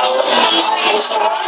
Oh, my God.